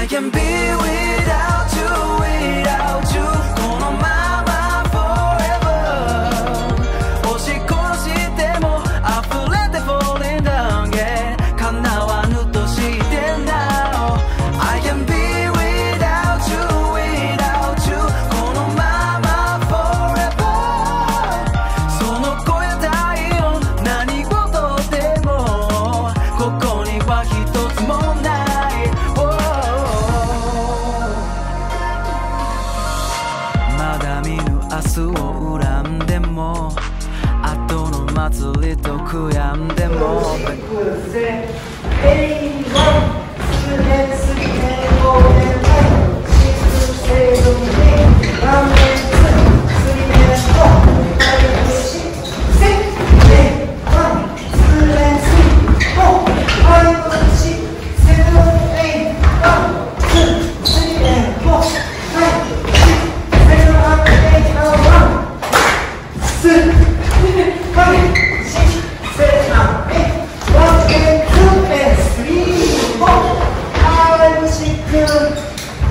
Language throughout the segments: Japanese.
I can be with ぬ明日を恨んでも後の祭りと悔やんでも。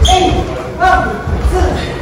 一二四